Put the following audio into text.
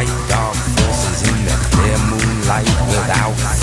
fight dark forces in the clear moonlight without